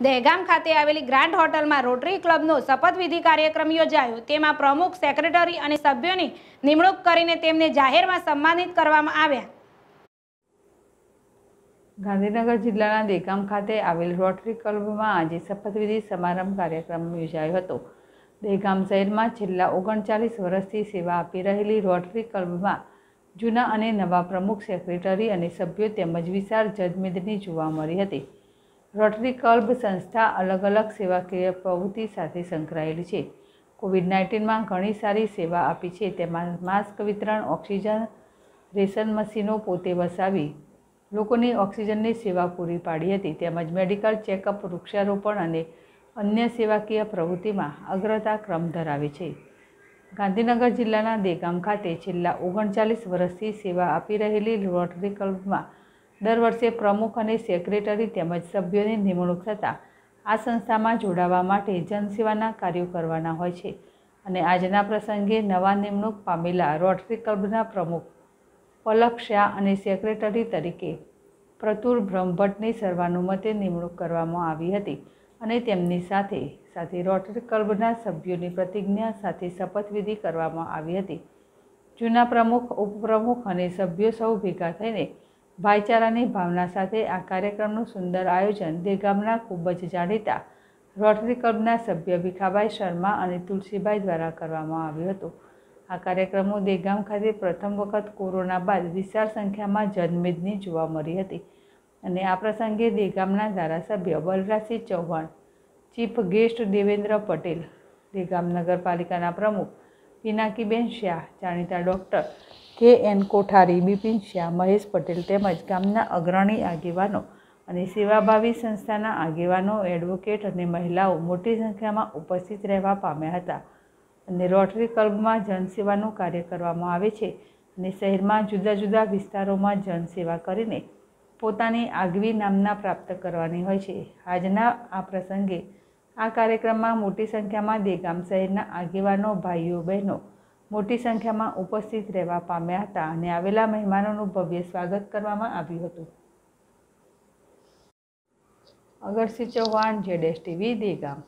દહેગામ ખાતે આવેલી ગ્રાન્ડ હોટલમાં રોટરી ક્લબનો શપથવિધિ કાર્યક્રમ યોજાયો. તેમાં પ્રમુખ, સેક્રેટરી અને સભ્યોની નિમણૂક કરીને તેમને જાહેરમાં સન્માનિત કરવામાં આવ્યા. ગાંધીનગર જિલ્લાના દેગામ ખાતે આવેલ રોટરી ક્લબમાં આજે શપથવિધિ સમારંભ કાર્યક્રમ યોજાયો હતો. દહેગામ શહેરમાં છેલ્લા ઓગણચાલીસ વર્ષથી સેવા આપી રહેલી રોટરી ક્લબમાં જૂના અને નવા પ્રમુખ, સેક્રેટરી અને સભ્યો તેમજ વિશાળ જજમેદની જોવા મળી હતી. રોટરી ક્લબ સંસ્થા અલગ અલગ સેવાકીય પ્રવૃત્તિ સાથે સંકળાયેલી છે. કોવિડ નાઇન્ટીનમાં ઘણી સારી સેવા આપી છે. તેમાં માસ્ક વિતરણ, ઓક્સિજન, રેશન મશીનો પોતે વસાવી લોકોની ઓક્સિજનની સેવા પૂરી પાડી હતી. તેમજ મેડિકલ ચેકઅપ, વૃક્ષારોપણ અને અન્ય સેવાકીય પ્રવૃત્તિમાં અગ્રતા ક્રમ ધરાવે છે. ગાંધીનગર જિલ્લાના દેગામ ખાતે છેલ્લા ઓગણચાલીસ વર્ષથી સેવા આપી રહેલી રોટરી ક્લબમાં દર વર્ષે પ્રમુખ અને સેક્રેટરી તેમજ સભ્યોની નિમણૂક થતાં આ સંસ્થામાં જોડાવા માટે જનસેવાના કાર્યો કરવાના હોય છે. અને આજના પ્રસંગે નવા નિમણૂક પામેલા રોટરી ક્લબના પ્રમુખ પલક શાહ અને સેક્રેટરી તરીકે પ્રતુર બ્રહ્મભટ્ટની સર્વાનુમતે નિમણૂક કરવામાં આવી હતી અને તેમની સાથે સાથે રોટરી ક્લબના સભ્યોની પ્રતિજ્ઞા સાથે શપથવિધિ કરવામાં આવી હતી. જૂના પ્રમુખ, ઉપપ્રમુખ અને સભ્યો સૌ ભેગા થઈને ભાઈચારાની ભાવના સાથે આ કાર્યક્રમનું સુંદર આયોજન દેગામના ખૂબ જ જાણીતા રોટરી ક્લબના સભ્ય ભીખાભાઈ શર્મા અને તુલસીભાઈ દ્વારા કરવામાં આવ્યું હતું. આ કાર્યક્રમો દેગામ ખાતે પ્રથમ વખત કોરોના બાદ વિશાળ સંખ્યામાં જનમેદની જોવા મળી હતી અને આ પ્રસંગે દેગામના ધારાસભ્ય બલરાજસિંહ ચૌહાણ, ચીફ ગેસ્ટ દેવેન્દ્ર પટેલ દેગામ નગરપાલિકાના પ્રમુખ પિનાકીબેન શાહ, જાણીતા doctor K N Kothari, Bipin Shah, Mahesh Patel તેમજ ગામના અગ્રણી આગેવાનો અને સેવાભાવી સંસ્થાના આગેવાનો, એડવોકેટ અને મહિલાઓ મોટી સંખ્યામાં ઉપસ્થિત રહેવા પામ્યા હતા અને રોટરી ક્લબમાં જનસેવાનું કાર્ય કરવામાં આવે છે અને શહેરમાં જુદા જુદા વિસ્તારોમાં જનસેવા કરીને પોતાની આગવી નામના પ્રાપ્ત કરવાની હોય છે. આજના આ પ્રસંગે આ કાર્યક્રમમાં મોટી સંખ્યામાં દેગામ શહેરના આગેવાનો, ભાઈઓ, બહેનો મોટી સંખ્યામાં ઉપસ્થિત રહેવા પામ્યા હતા અને આવેલા મહેમાનોનું ભવ્ય સ્વાગત કરવામાં આવ્યું હતું. અગરસિંહ ચૌહાણ, જેડેશ ટીવી, દેગામ.